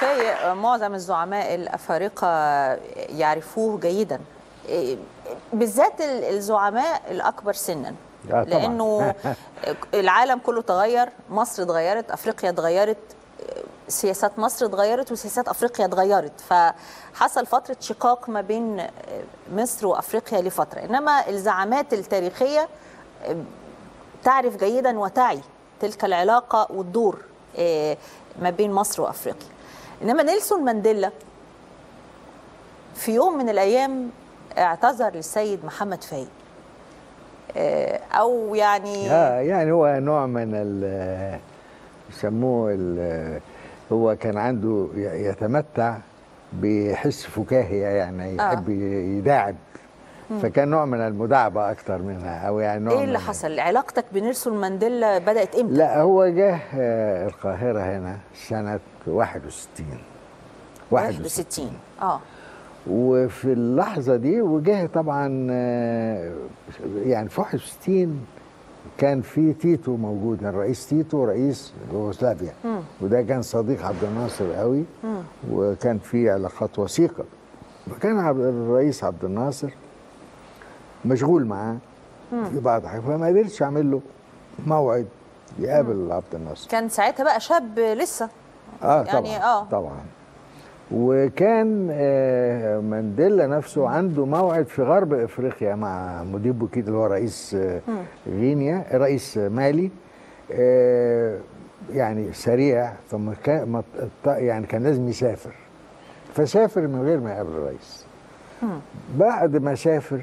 فايق معظم الزعماء الأفارقة يعرفوه جيدا. بالذات ال- الزعماء الأكبر سنا. آه،. لأنه العالم كله تغير مصر اتغيرت أفريقيا اتغيرت سياسات مصر اتغيرت وسياسات أفريقيا اتغيرت. فحصل فترة شقاق ما بين مصر وأفريقيا لفترة. إنما الزعامات التاريخية تعرف جيدا وتعي تلك العلاقة والدور آه، ما بين مصر وأفريقيا. إنما نيلسون مانديلا في يوم من الأيام اعتذر للسيد محمد فايق. آه، أو يعني آه يعني هو نوع من ال يسموه ال- هو كان عنده يتمتع بحس فكاهي يعني يحب يداعب. فكان نوع من المداعبة أكتر منها أو يعني نوع إيه اللي حصل؟ علاقتك بنيلسون مانديلا بدأت إمتى؟ لا هو جه آه، القاهرة هنا سنة 61 61 آه. وفي اللحظة دي وجه طبعا آه، يعني في 61 كان في تيتو موجود الرئيس تيتو رئيس يوغوسلافيا. وده كان صديق عبد الناصر قوي. وكان في علاقات وثيقة. فكان الرئيس عبد الناصر مشغول معاه. في بعض حاجة فما قدرتش أعمل له موعد يقابل عبد الناصر. كان ساعتها بقى شاب لسه. آه يعني طبعا آه. طبعا. وكان آه، مانديلا نفسه عنده موعد في غرب إفريقيا مع مدير بوكيت اللي هو رئيس آه، غينيا رئيس مالي. آه، يعني سريع. فما كان يعني كان لازم يسافر. فسافر من غير ما يقابل الرئيس. بعد ما سافر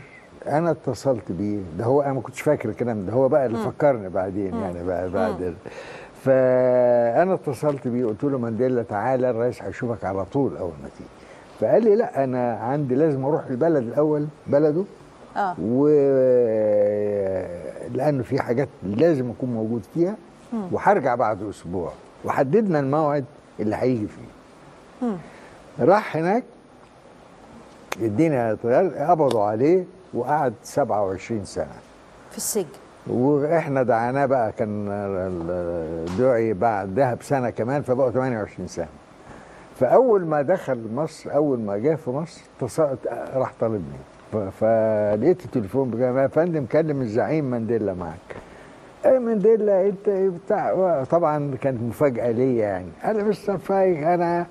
أنا اتصلت بيه. ده هو أنا ما كنتش فاكر الكلام ده. هو بقى اللي فكرني بعدين يعني بقى بعد ال- فأنا اتصلت بيه قلت له مانديلا تعالى الرئيس هيشوفك على طول أول ما تيجي. فقال لي لا أنا عندي لازم أروح البلد الأول بلده. آه. و لأنه في حاجات لازم أكون موجود فيها. وهرجع بعد أسبوع. وحددنا الموعد اللي هيجي فيه. راح هناك الدنيا قبضوا عليه. وقعد 27 سنة. في السجن. وإحنا دعاناه بقى كان دعي بعدها بسنة كمان فبقوا 28 سنة. فأول ما دخل مصر أول ما جه في مصر راح طالبني. فلقيت التليفون بقى يا فندم كلم الزعيم مانديلا معاك. إيه مانديلا أنت بتاع طبعا كانت مفاجأة ليا يعني. أنا مستر فايق أنا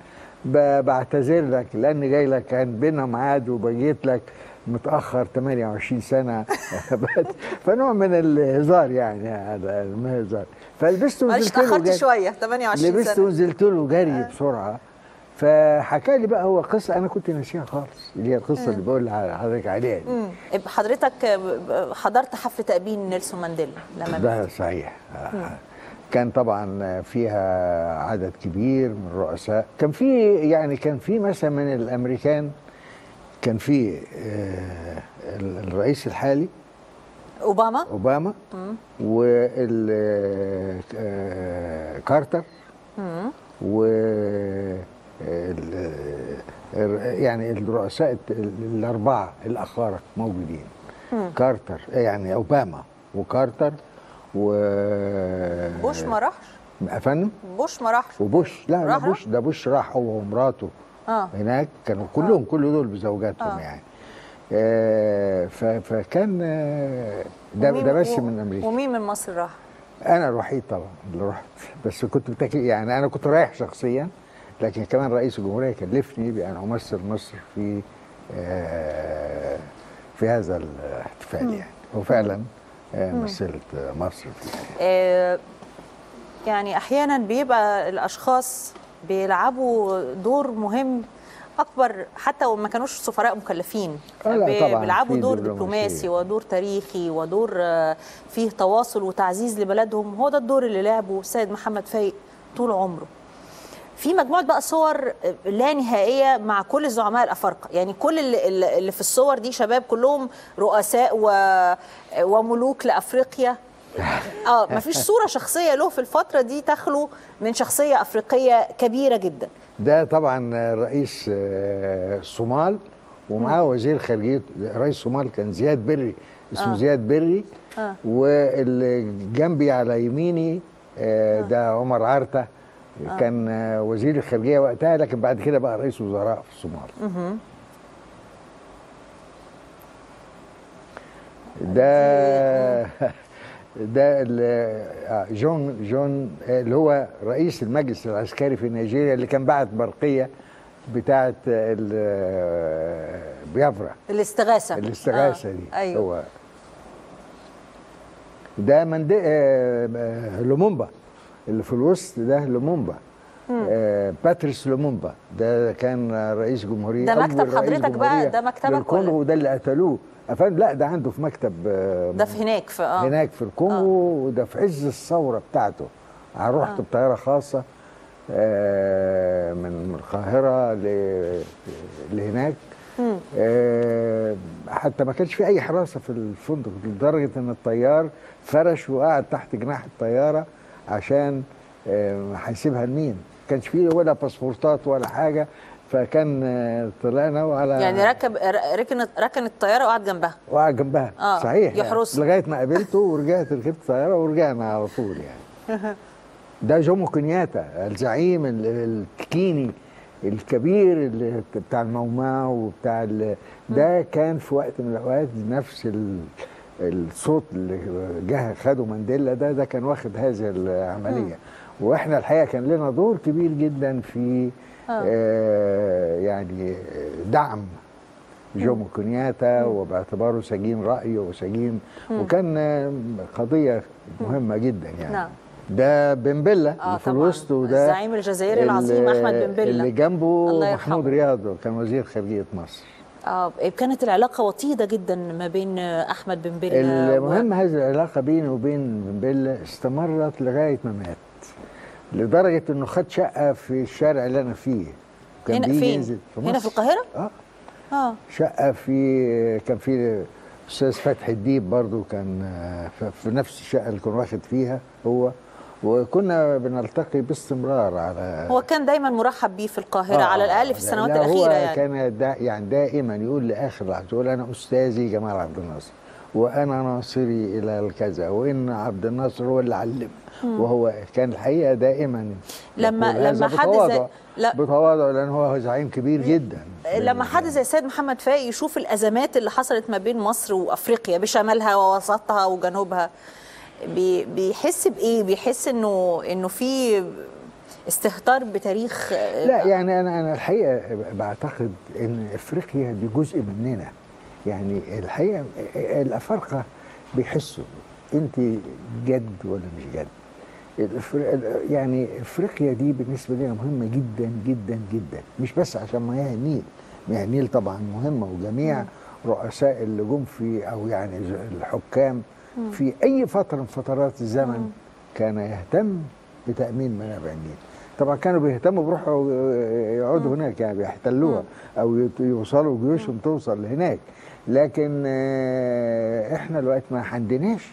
بعتذر لك لأن جاي لك كان بينا ميعاد وبجيت لك. متأخر 28 سنة. فنوع من الهزار يعني هذا الهزار. فلبست معلش ونزلت له. شوية 28 لبست سنة. ونزلت له جري بسرعة. فحكى لي بقى هو قصة أنا كنت ناسيها خالص اللي هي القصة اللي بقول لحضرتك عليها دي. حضرتك حضرت حفل تأبين نيلسون مانديلا لما ده صحيح. آه. كان طبعا فيها عدد كبير من الرؤساء. كان في يعني كان في مثلا من الأمريكان كان في آه، ال- الرئيس الحالي أوباما؟ أوباما وال آه، كارتر و يعني الرؤساء الأربعة الاخارق موجودين. كارتر يعني أوباما وكارتر و بوش ما راحش؟ أفندم؟ بوش ما راحش. وبوش لا لا بوش ده بوش راح هو ومراته آه. هناك كانوا كلهم كل دول بزوجاتهم آه. يعني. آه، فكان آه، ده ده بس من أمريكا. ومين من مصر راح؟ أنا الوحيد طبعا اللي رحت. بس كنت بشكل يعني أنا كنت رايح شخصيا لكن كمان رئيس الجمهورية كلفني بان امثل مصر في آه، في هذا الاحتفال يعني. وفعلا آه، مثلت مصر فيه آه، يعني أحيانا بيبقى الأشخاص بيلعبوا دور مهم أكبر حتى وما كانوش سفراء مكلفين آه بيلعبوا دور. دبلوماسي ودور تاريخي ودور آه، فيه تواصل وتعزيز لبلدهم هو ده الدور اللي لعبه السيد محمد فايق طول عمره في مجموعة بقى صور لا نهائية مع كل الزعماء الأفارقة يعني كل اللي, في الصور دي شباب كلهم رؤساء. وملوك لأفريقيا آه مفيش صورة شخصية له في الفترة دي تخلو من شخصية أفريقية كبيرة جدا. ده طبعا رئيس آه، الصومال ومعاه وزير خارجية رئيس الصومال كان زياد بري اسمه آه. زياد بري. آه. واللي جنبي على يميني آه، ده عمر عرته كان آه، وزير الخارجية وقتها لكن بعد كده بقى رئيس وزراء في الصومال ده ده آه، جون جون اللي هو رئيس المجلس العسكري في نيجيريا اللي كان بعت برقية بتاعه آه، بيافرا الاستغاثة. الاستغاثة آه. دي أيوه. هو. ده من آه آه، لومومبا. اللي في الوسط ده لومومبا. آه باتريس لومومبا ده كان رئيس جمهورية ده مكتب حضرتك بقى؟ ده مكتبك للكونغو وده اللي قتلوه. أفهم؟ لا ده عنده في مكتب آه ده في هناك في آه. هناك في الكونغو وده في عز الثورة بتاعته. رحت بطيارة خاصة آه، من القاهرة لهناك. آه، حتى ما كانش في أي حراسة في الفندق لدرجة إن الطيار فرش وقعد تحت جناح الطيارة عشان آه، هيسيبها لمين؟ كانش فيه ولا باسبورتات ولا حاجة فكان آه، طلعنا وعلى يعني ركب ركن ركن الطيارة وقعد جنبها. وقع جنبها. آه، صحيح يحرسها. يعني. لغاية ما قابلته ورجعت ركبت طيارة ورجعنا على طول يعني. ده جومو كونياتا الزعيم ال- الكيني الكبير اللي بتاع الموماو وبتاع ده كان في وقت من الأوقات نفس ال- الصوت اللي جه خده مانديلا ده ده كان واخد هذه العملية. وإحنا الحقيقة كان لنا دور كبير جدا في آه يعني دعم جومو كونياتا وباعتباره سجين رأي وسجين وكان آه، قضية مهمة جدا يعني نعم. ده بنبلة آه في. الوسط وده الزعيم الجزائري العظيم أحمد بنبلة. اللي جنبه محمود. رياض كان وزير خارجية مصر آه كانت العلاقة وطيدة جدا ما بين أحمد بن بلة المهم هذه العلاقة بيني وبين بنبلة استمرت لغاية ما مات لدرجة إنه خد شقة في الشارع اللي أنا فيه. كان هنا بيجي فين؟ ينزل في هنا مصر. في القاهرة؟ آه. آه. شقة في كان في أستاذ فتحي الديب برضو كان آه، في نفس الشقة اللي كان واخد فيها هو. وكنا بنلتقي باستمرار على هو كان دايما مرحب بيه في القاهرة آه، على الأقل في السنوات لا، الأخيرة هو يعني. كان دا يعني دائما يقول لآخر لحظة يقول أنا أستاذي جمال عبد الناصر. وأنا ناصري إلى الكذا وإن عبد الناصر هو اللي علم وهو كان الحقيقة دائما لما- لما حد زي- لا. بتواضع لأن هو زعيم كبير جدا. لما حد زي السيد محمد فايق يشوف الأزمات اللي حصلت ما بين مصر وأفريقيا بشمالها ووسطها وجنوبها بي- بيحس بإيه؟ بيحس انه إنه في استهتار بتاريخ لا يعني أنا أنا الحقيقة بعتقد إن إفريقيا دي جزء مننا. يعني الحقيقة الأفارقة بيحسوا أنت جد ولا مش جد. يعني إفريقيا دي بالنسبة لنا مهمة جدا جدا جدا. مش بس عشان مياه النيل. مياه النيل طبعا مهمة وجميع رؤساء اللي جم في أو يعني الحكام في أي فترة من فترات الزمن كان يهتم بتأمين منابع النيل. طبعا كانوا بيهتموا بيروحوا يقعدوا هناك يعني بيحتلوها أو يوصلوا جيوشهم توصل لهناك لكن آه، إحنا دلوقتي ما عندناش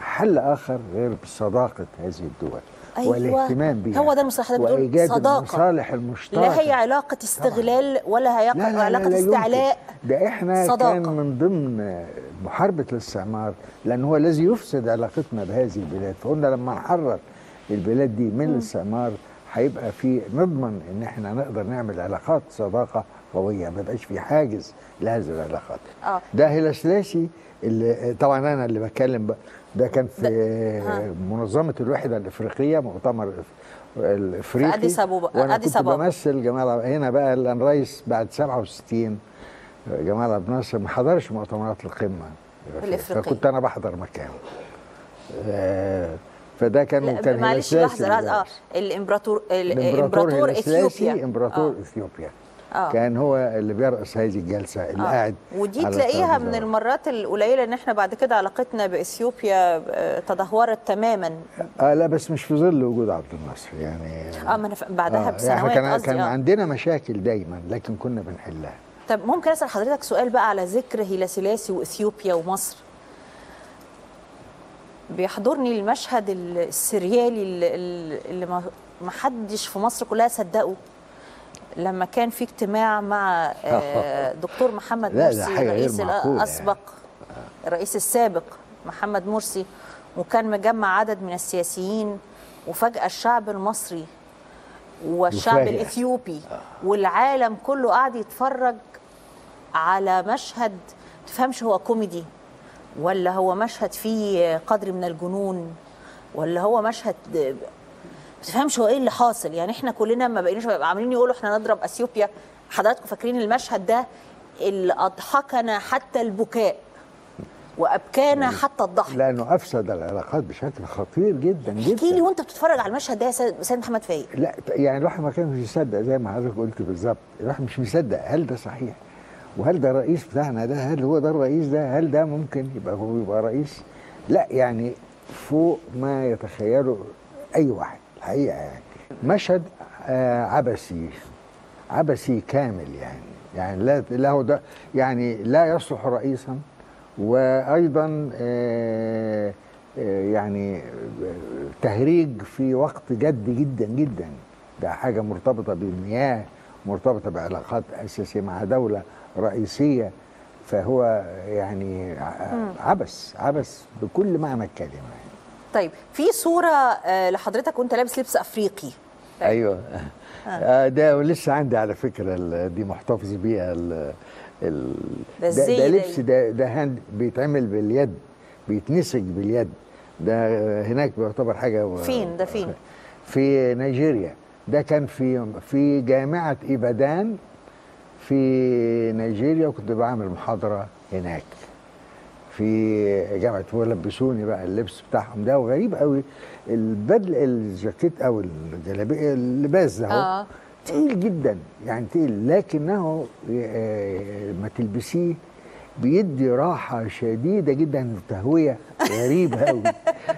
حل آخر غير بصداقة هذه الدول أيوة. والاهتمام بها هو ده المصطلح اللي بتقول وإيجاد صداقة. المصالح المشتركة لا هي علاقة استغلال ولا هي لا لا لا علاقة لا. استعلاء ده إحنا صداقة. كان من ضمن محاربة الاستعمار لأن هو الذي يفسد علاقتنا بهذه البلاد فقلنا لما نحرر البلاد دي من الاستعمار هيبقى في نضمن إن إحنا نقدر نعمل علاقات صداقة قوية ما يبقاش في حاجز لهذه العلاقات آه. ده سلاسي اللي طبعا أنا اللي بتكلم ده كان في ها. منظمة الوحدة الإفريقية مؤتمر الإفريقي في أديس أبوبا- وأنا أديس كنت. بمثل جمال هنا بقى الرئيس بعد 67 جمال عبد الناصر ما حضرش مؤتمرات القمة الإفريقية. فكنت أنا بحضر مكانه آه، فده كان كان معلش لحظة لحظة آه. الامبراطور الإمبراطور إثيوبيا إمبراطور آه. إثيوبيا آه. كان هو اللي بيرأس هذه الجلسة اللي آه. قاعد ودي تلاقيها. من المرات القليلة إن إحنا بعد كده علاقتنا بإثيوبيا آه، تدهورت تماما آه لا بس مش في ظل وجود عبد الناصر يعني آه ما أنا بعدها آه، يعني بسنوات كان قصدي كان آه. عندنا مشاكل دايما لكن كنا بنحلها طب ممكن أسأل حضرتك سؤال بقى على ذكر هيلا سلاسي وإثيوبيا ومصر بيحضرني المشهد ال- السريالي اللي, ما حدش في مصر كلها صدقه لما كان في اجتماع مع آه، دكتور محمد مرسي الرئيس معقولة الأسبق الرئيس السابق محمد مرسي وكان مجمع عدد من السياسيين وفجأة الشعب المصري والشعب يفاجأ. الإثيوبي والعالم كله قاعد يتفرج على مشهد تفهمش هو كوميدي ولا هو مشهد فيه قدر من الجنون ولا هو مشهد ما تفهمش هو إيه اللي حاصل. يعني إحنا كلنا ما بقيناش عاملين يقولوا إحنا نضرب أثيوبيا. حضراتكم فاكرين المشهد ده؟ اللي أضحكنا حتى البكاء وأبكانا حتى الضحك. لأنه أفسد العلاقات بشكل خطير جدا احكي لي جدا وأنت بتتفرج على المشهد ده يا سيد سيد محمد فايق. لا يعني الواحد ما كانش يصدق زي ما حضرتك قلت بالظبط. الواحد مش مصدق هل ده صحيح؟ وهل ده الرئيس بتاعنا ده؟ هل هو ده الرئيس ده؟ هل ده ممكن يبقى هو يبقى رئيس؟ لا يعني فوق ما يتخيله أي واحد الحقيقة يعني. مشهد آه عبثي عبثي كامل يعني. يعني لا هو ده يعني لا يصلح رئيسا وأيضا آه آه يعني تهريج في وقت جد جدا جدا. ده حاجة مرتبطة بالمياه مرتبطة بعلاقات أساسية مع دولة رئيسية فهو يعني عبث عبث بكل معنى الكلمة يعني. طيب في صورة آه، لحضرتك وأنت لابس لبس أفريقي أيوه آه. ده لسه عندي على فكرة ال- دي محتفظ بيها ال ال ده ده, ده ده. لبس ده ده hand بيتعمل باليد بيتنسج باليد ده هناك بيعتبر حاجة فين؟ ده فين؟ في نيجيريا ده كان في في جامعة ايبادان في نيجيريا وكنت بعمل محاضرة هناك في جامعة هو لبسوني بقى اللبس بتاعهم ده وغريب قوي البدل الجاكيت أو الجلابية اللباس ده آه. آه. تقيل جدا يعني تقيل لكنه آه، ما تلبسيه بيدي راحة شديدة جدا تهوية غريبة قوي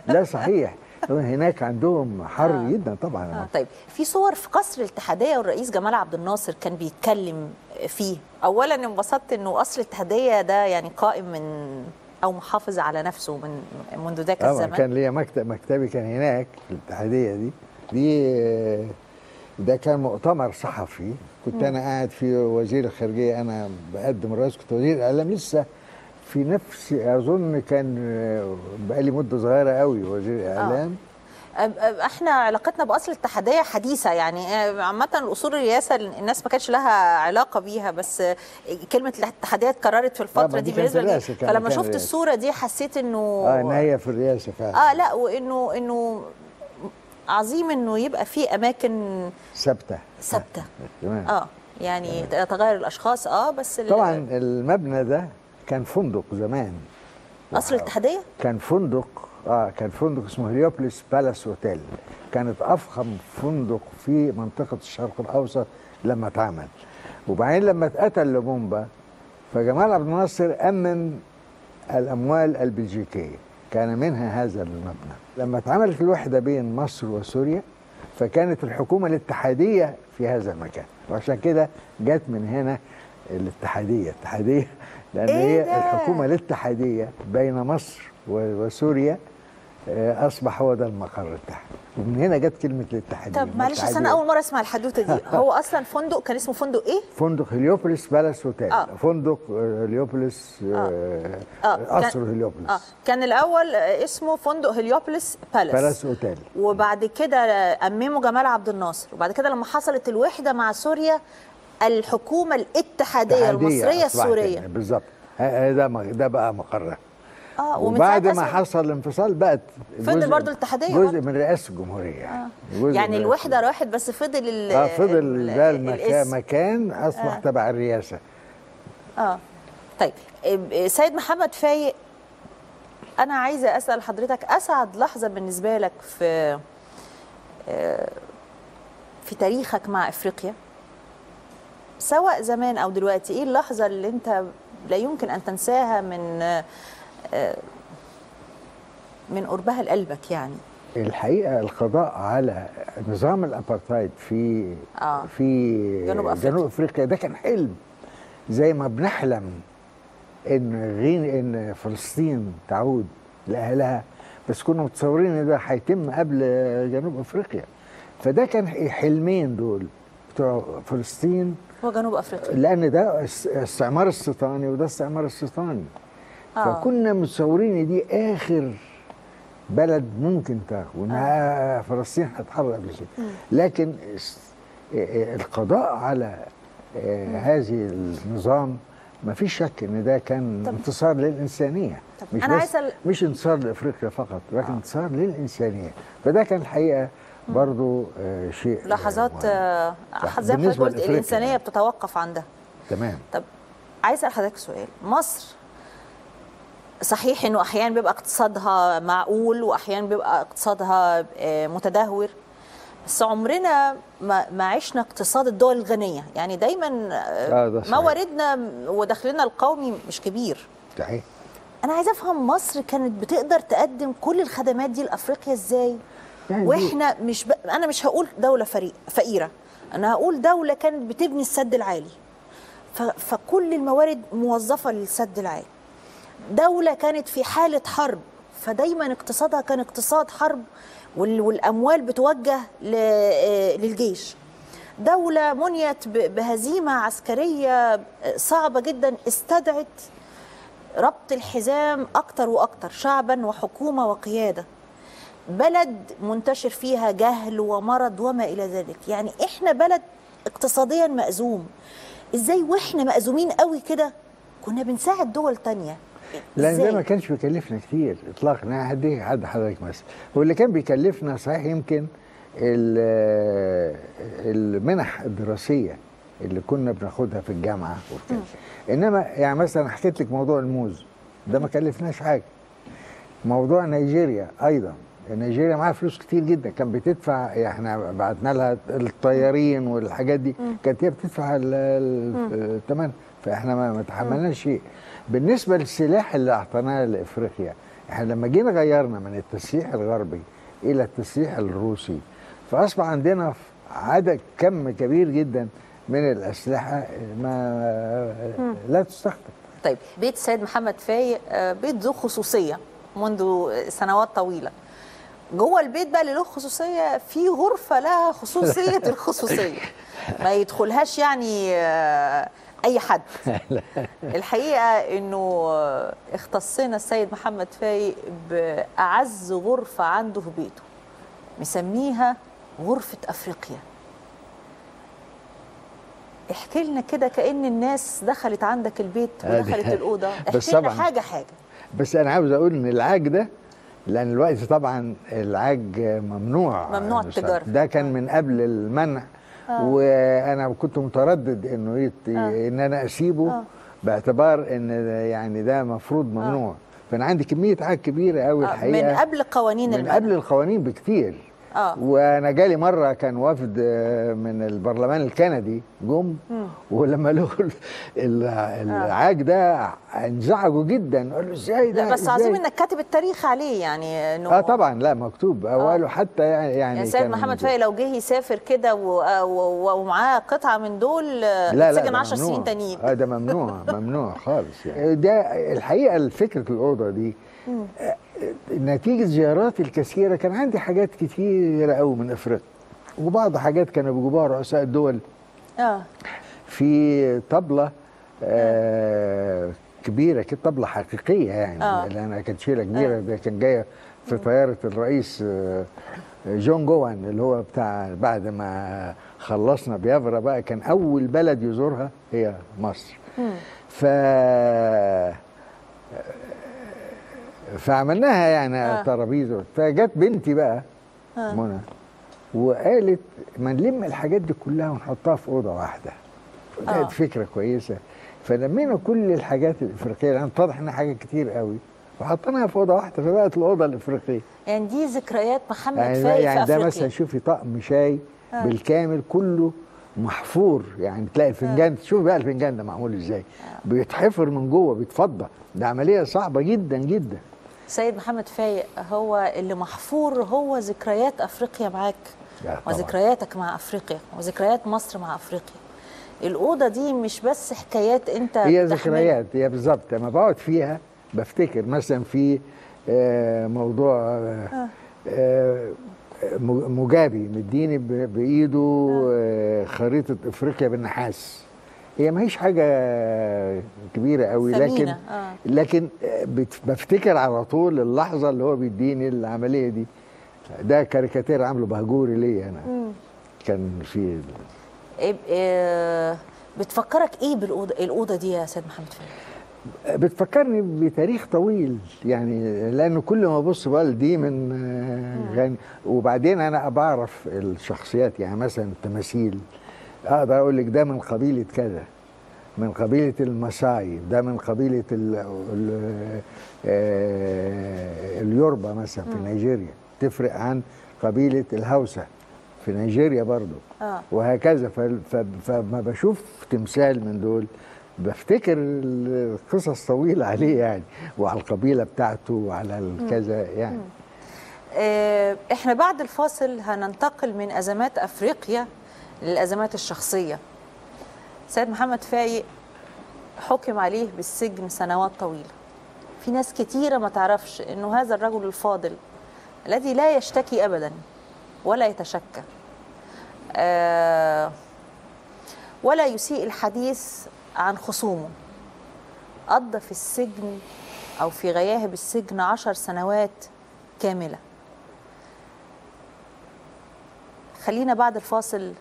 لا صحيح هناك عندهم حر آه. جدا طبعا. آه طيب. في صور في قصر الاتحادية والرئيس جمال عبد الناصر كان بيتكلم فيه. اولا انبسطت إنه قصر الاتحادية ده يعني قائم من أو محافظ على نفسه من منذ ذاك الزمن. كان ليا مكتب مكتبي كان هناك في الاتحادية دي. دي ده كان مؤتمر صحفي كنت أنا قاعد في وزير الخارجية أنا بقدم الرئيس كنت وزير الإعلام لسه. في نفس أظن كان آه، بقالي مدة صغيرة قوي وزير الاعلام أب- أب- إحنا علاقتنا بقصر الاتحادية حديثة يعني آه، عامة الاصول الرئاسة الناس ما كانش لها علاقة بيها بس آه، كلمة الاتحادية اتكررت في الفترة دي بالنسبة لي فلما شفت الرئاسة. الصورة دي حسيت إنه آه إن هي في الرئاسة فعلا. آه لا وإنه إنه عظيم إنه يبقى في أماكن ثابتة. ثابتة. آه يعني يتغير الأشخاص آه بس طبعا المبنى ده كان فندق زمان. قصر الاتحادية؟ كان فندق آه كان فندق اسمه Heliopolis Palace Hotel كانت أفخم فندق في منطقة الشرق الأوسط لما اتعمل. وبعدين لما اتقتل لومومبا فجمال عبد الناصر أمن الأموال البلجيكية. كان منها هذا المبنى. لما اتعملت الوحدة بين مصر وسوريا فكانت الحكومة الاتحادية في هذا المكان. وعشان كده جت من هنا الاتحادية. الاتحادية لأن إيه هي؟ الحكومة الاتحادية بين مصر وسوريا آه، أصبح هو ده المقر بتاعها ومن هنا جت كلمة الاتحادية. طب معلش أصل أنا. أول مرة أسمع الحدوتة دي. هو أصلا فندق كان اسمه فندق إيه؟ فندق Heliopolis Palace Hotel آه. فندق آه، هليوبوليس آه، آه قصر كان- هليوبوليس. آه. كان الأول آه، اسمه فندق Heliopolis Palace. Palace Hotel وبعد كده أممه جمال عبد الناصر. وبعد كده لما حصلت الوحدة مع سوريا الحكومة الاتحادية المصرية السورية. بالظبط. ده ده بقى مقرها آه وبعد ما حصل الانفصال بقت فضل برضو الاتحادية جزء برضو. من رئاسة الجمهورية. يعني جزء يعني الوحدة راحت بس فضل ال آه فضل ده المكان أصبح آه. تبع الرئاسة. آه. طيب سيد محمد فايق أنا عايزة أسأل حضرتك أسعد لحظة بالنسبة لك في آه، في تاريخك مع إفريقيا؟ سواء زمان أو دلوقتي إيه اللحظة اللي أنت لا يمكن أن تنساها من آه، من قربها لقلبك يعني الحقيقة القضاء على نظام الأبارتهايد في آه. في جنوب أفريقيا. جنوب أفريقيا ده كان حلم زي ما بنحلم إن غين إن فلسطين تعود لأهلها بس كنا متصورين إن ده هيتم قبل جنوب أفريقيا فده كان حلمين دول بتوع فلسطين هو جنوب أفريقيا. لأن ده استعمار استيطاني وده استعمار استيطاني آه. فكنا متصورين دي آخر بلد ممكن تاخد وإنها فلسطين هتحرر قبل كده. لكن اس- آه، القضاء على آه، هذه النظام ما فيش شك إن ده كان طب- انتصار للإنسانية. طب مش أنا بس عايزة مش انتصار لأفريقيا فقط لكن انتصار للإنسانية. فده كان الحقيقة برضو آه، شيء آه، لحظات. آه، صح. زي ما حضرتك قلت الإنسانية يعني. بتتوقف عندها تمام طب عايز أسأل حضرتك سؤال مصر صحيح إنه أحيانا بيبقى اقتصادها معقول واحيانا بيبقى اقتصادها متدهور بس عمرنا ما عشنا اقتصاد الدول الغنية يعني دايما آه،. مواردنا ودخلنا القومي مش كبير صحيح أنا عايزه أفهم مصر كانت بتقدر تقدم كل الخدمات دي لأفريقيا إزاي وإحنا مش ب... أنا مش هقول دولة فريق فقيرة. أنا هقول دولة كانت بتبني السد العالي. ف... فكل الموارد موظفة للسد العالي. دولة كانت في حالة حرب فدايما اقتصادها كان اقتصاد حرب وال... والأموال بتوجه ل... آه، للجيش. دولة منيت ب- بهزيمة عسكرية صعبة جدا استدعت ربط الحزام أكتر وأكتر شعبا وحكومة وقيادة. بلد منتشر فيها جهل ومرض وما إلى ذلك. يعني إحنا بلد اقتصاديا مأزوم. إزاي وإحنا مأزومين قوي كده؟ كنا بنساعد دول تانية. لأن ده؟ ما كانش بيكلفنا كتير اطلاقا. أنا هدي حد حضرتك مثلا. هو اللي كان بيكلفنا صحيح يمكن ال- المنح الدراسية اللي كنا بناخدها في الجامعة وبتاع إنما يعني مثلا حكيت لك موضوع الموز. ده ما كلفناش حاجة. موضوع نيجيريا أيضا. نيجيريا معاها فلوس كتير جدا. كان بتدفع يعني إحنا بعتنا لها الطيارين والحاجات دي. كانت هي بتدفع ال- ال- الثمن فإحنا ما تحملناش شيء. بالنسبة للسلاح اللي اعطيناه لإفريقيا إحنا لما جينا غيرنا من التسليح الغربي إلى التسليح الروسي فأصبح عندنا عدد كم كبير جدا من الأسلحة ما لا تستخدم. طيب بيت السيد محمد فايق آه، بيت ذو خصوصية منذ سنوات طويلة. جوه البيت بقى اللي له خصوصية في غرفة لها خصوصية الخصوصية. ما يدخلهاش يعني آه، أي حد. الحقيقة إنه آه، اختصنا السيد محمد فايق بأعز غرفة عنده في بيته. مسميها غرفة أفريقيا. احكي لنا كده كأن الناس دخلت عندك البيت آه، ودخلت الأوضة. بس احكي لنا طبعاً. حاجة حاجة. بس أنا عاوز أقول إن العاج ده لأن الوقت طبعا العاج ممنوع ممنوع التجارة. ده كان من قبل المنع. وأنا كنت متردد إنه يت... إن أنا أسيبه آه. باعتبار إن يعني ده مفروض ممنوع. فأنا عندي كمية عاج كبيرة قوي آه، الحقيقة. من قبل قوانين من المنع. قبل القوانين بكتير. آه. وأنا جالي مرة كان وفد آه، من البرلمان الكندي جم ولما لقوا ال- ال- العاج ده انزعجوا جدا قالوا إزاي ده بس؟ عظيم إنك كاتب التاريخ عليه يعني إنه آه طبعا لا مكتوب آه. قالوا حتى يعني يعني سيد كان- محمد فايق لو جه يسافر كده ومعاه قطعة من دول لا لا يتسجن ده 10 ممنوع. سنين تانيين آه ده ممنوع ممنوع خالص يعني ده الحقيقة فكره الأوضة دي آه، نتيجة زياراتي الكثيرة كان عندي حاجات كتيرة قوي من أفريقيا وبعض حاجات كانوا بيجيبوها رؤساء الدول. آه. في طبلة آه كبيرة كده طبلة حقيقية يعني آه. لأنها كانت شيلة كبيرة ده كان جاية في طيارة الرئيس آه جون جوان اللي هو بتاع بعد ما خلصنا بيافرا بقى كان أول بلد يزورها هي مصر. ف فعملناها يعني آه. آه. ترابيزه فجت بنتي بقى آه. منى وقالت ما نلم الحاجات دي كلها ونحطها في أوضة واحدة آه. كانت فكرة كويسة فلمينا كل الحاجات الإفريقية لأن اتضح إنها حاجات كتير قوي وحطيناها في أوضة واحدة فبقت الأوضة الإفريقية يعني دي ذكريات محمد يعني, فايق يعني في ده مثلا شوفي طقم شاي آه. بالكامل كله محفور يعني تلاقي الفنجان تشوف بقى الفنجان ده معمول إزاي بيتحفر من جوه بيتفضى ده عملية صعبة جدا جدا سيد محمد فايق هو اللي محفور هو ذكريات افريقيا معاك. وذكرياتك مع افريقيا وذكريات مصر مع افريقيا الاوضه دي مش بس حكايات انت هي. ذكريات هي بالظبط لما بقعد فيها بفتكر مثلا في آه، موضوع آه، آه، مجابي مديني بايده آه، خريطه افريقيا بالنحاس هي ما هيش حاجة كبيرة قوي لكن آه. لكن بت- بفتكر على طول اللحظة اللي هو بيديني العملية دي. ده كاريكاتير عامله بهجوري ليا أنا. كان في إيه بتفكرك إيه بالاوضه الأوضة دي يا سيد محمد فهمي بتفكرني بتاريخ طويل يعني لأنه كل ما أبص بقى دي من آه، يعني وبعدين أنا بعرف الشخصيات يعني مثلا التماثيل أقدر أقول لك ده من قبيلة كذا من قبيلة الماساي ده من قبيلة ال ال آه، اليوربا مثلا في نيجيريا. تفرق عن قبيلة الهوسة في نيجيريا برضو. آه. وهكذا. فما بشوف تمثال من دول. بفتكر القصص طويلة عليه يعني وعلى القبيلة بتاعته وعلى الكذا يعني. آه، إحنا بعد الفاصل هننتقل من أزمات أفريقيا للأزمات الشخصية. سيد محمد فايق حكم عليه بالسجن سنوات طويلة. في ناس كتيرة ما تعرفش إنه هذا الرجل الفاضل الذي لا يشتكي ابدا ولا يتشكى. آه، ولا يسيء الحديث عن خصومه. قضى في السجن أو في غياهب السجن عشر سنوات كاملة. خلينا بعد الفاصل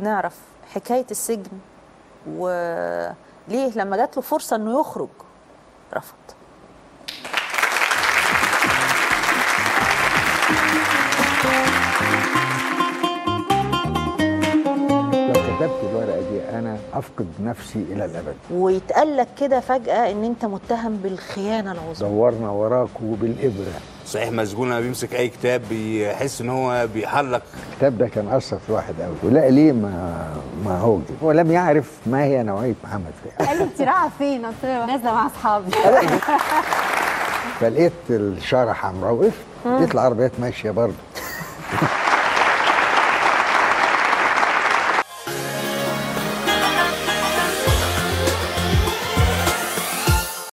نعرف حكاية السجن وليه لما جات له فرصة أنه يخرج رفض. لو كتبت الورقة دي أنا أفقد نفسي إلى الأبد. ويتقال لك كده فجأة أن أنت متهم بالخيانة العظمى. دورنا وراك وبالإبرة. صحيح مسجون لما بيمسك أي كتاب بيحس إن هو بيحرك. الكتاب ده كان أثر في واحد قوي ولا ليه ما ما هو. هو لم يعرف ما هي نوعية محمد فايق قال لي انت رايحة فين؟ قلت له نازلة مع أصحابي. فلقيت الشارع حمراء وقفت لقيت العربيات ماشية برضه.